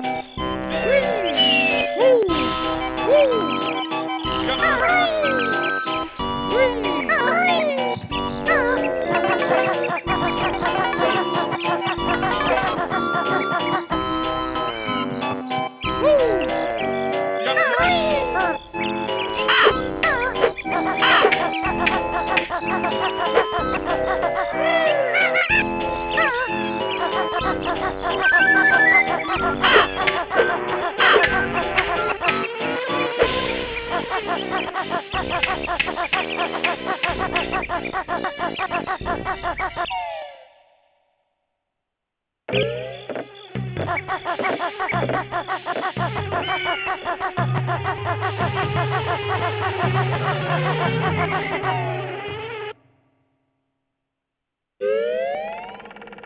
Ha ha ha ha! ハハハハ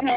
Hey!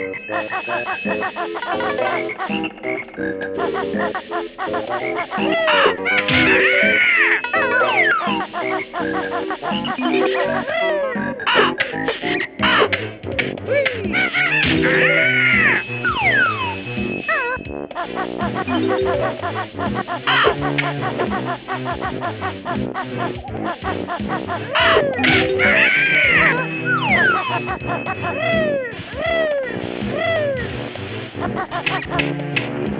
Woo! Ha ha ha ha ha!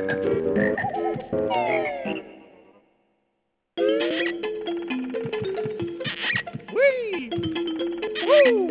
Woo!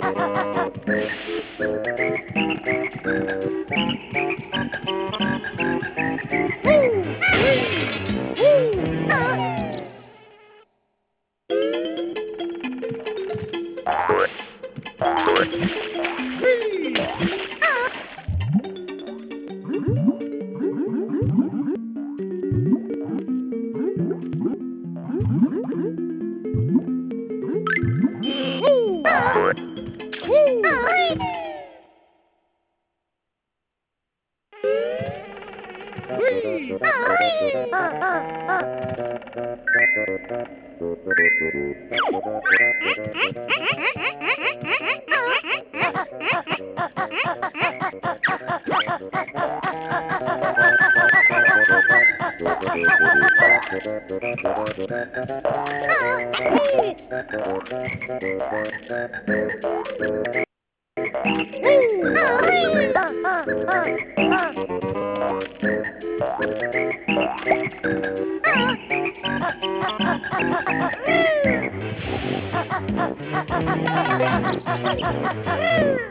Huh? Ha ha ha ha! Woo!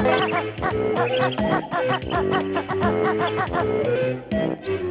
Thank you.